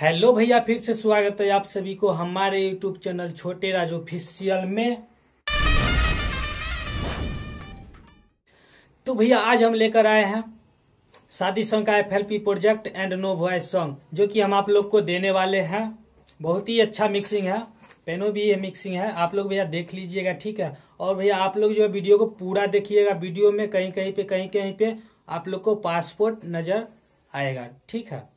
Hello भैया, फिर से स्वागत है आप सभी को हमारे यूट्यूब चैनल छोटे राज ऑफिशियल में। तो भैया, आज हम लेकर आए हैं शादी सॉन्ग का FLP project and no voice song जो कि हम आप लोग को देने वाले हैं। बहुत ही अच्छा मिक्सिंग है, पेनो भी ये मिक्सिंग है। आप लोग भैया देख लीजिएगा, ठीक है? और भैया, आप लोग जो है वीडियो को पूरा देखिएगा वीडियो में कहीं कहीं पे कहीं कहीं पे आप लोग को पासपोर्ट नज़र आएगा, ठीक है?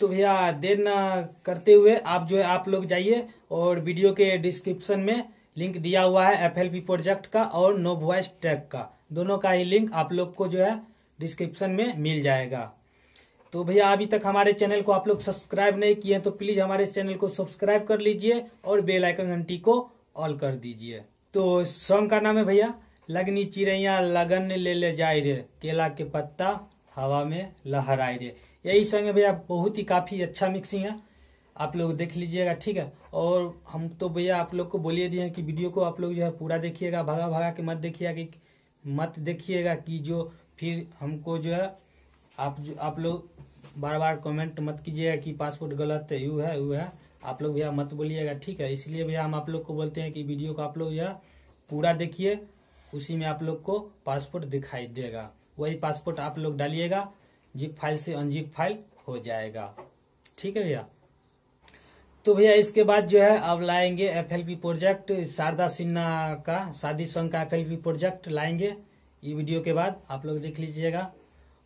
तो भैया देर न करते हुए आप जो है, आप लोग जाइए और वीडियो के डिस्क्रिप्शन में लिंक दिया हुआ है एफ़ प्रोजेक्ट का और नो वॉइस ट्रैक का। दोनों का ही लिंक आप लोग को जो है, डिस्क्रिप्शन में मिल जाएगा। तो भैया, अभी तक हमारे चैनल को आप लोग सब्सक्राइब नहीं किए तो प्लीज़ हमारे चैनल को सब्सक्राइब कर लीजिए और बेल आइकन घंटी को ऑल कर दीजिए। तो सॉन्ग का नाम है भैया, लगनी चिड़ैया लगन ले ले जाए रे, केला के पत्ता हवा में लहराए रे। यही संग है भैया, बहुत ही काफ़ी अच्छा मिक्सिंग है। आप लोग देख लीजिएगा, ठीक है? और हम तो भैया आप लोग को बोलिए दिए कि वीडियो को आप लोग जो है पूरा देखिएगा, भगा भगा के मत देखिएगा, कि मत देखिएगा कि जो फिर हमको जो है, आप जो, आप लोग बार बार कमेंट मत कीजिएगा कि पासपोर्ट गलत है, यू है यू है। आप लोग भैया मत बोलिएगा, ठीक है? इसलिए भैया हम आप लोग को बोलते हैं कि वीडियो को आप लोग जो है पूरा देखिए, उसी में आप लोग को पासपोर्ट दिखाई देगा। वही पासपोर्ट आप लोग डालिएगा जिप फ़ाइल से अनजिप फ़ाइल हो जाएगा। ठीक है भैया? तो भैया, इसके बाद जो है, अब लाएँगे एफ़ प्रोजेक्ट शारदा सिन्हा का, शादी संघ का एफएलपी प्रोजेक्ट लाएँगे। ये वीडियो के बाद आप लोग देख लीजिएगा।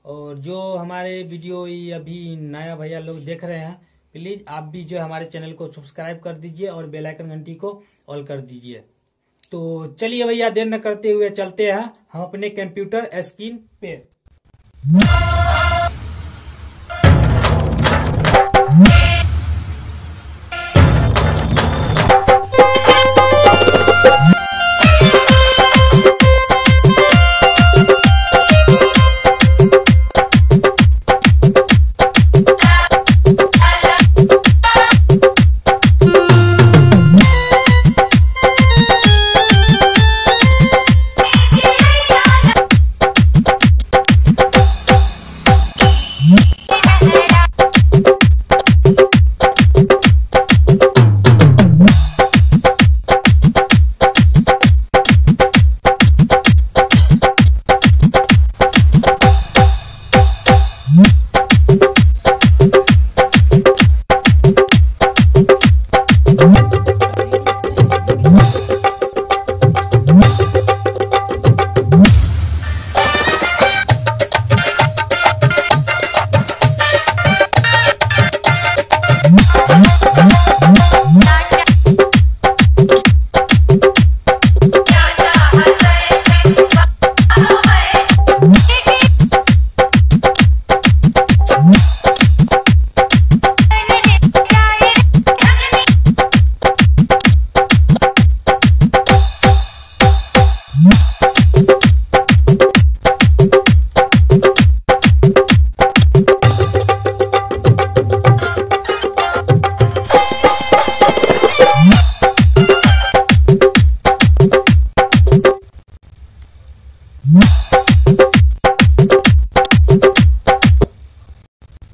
और जो हमारे वीडियो अभी नया भैया लोग देख रहे हैं प्लीज़ आप भी जो हमारे चैनल को सब्सक्राइब कर दीजिए और बेल आइकन घंटी को ऑल कर दीजिए। तो चलिए भैया, देर न करते हुए चलते हैं हम अपने कंप्यूटर स्क्रीन पे। Mm-hmm.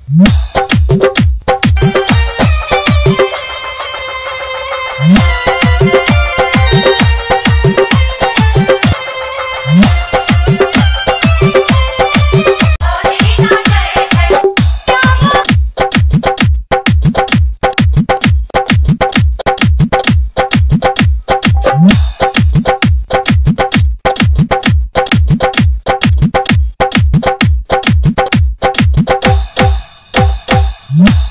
Mm-hmm. Mm-hmm.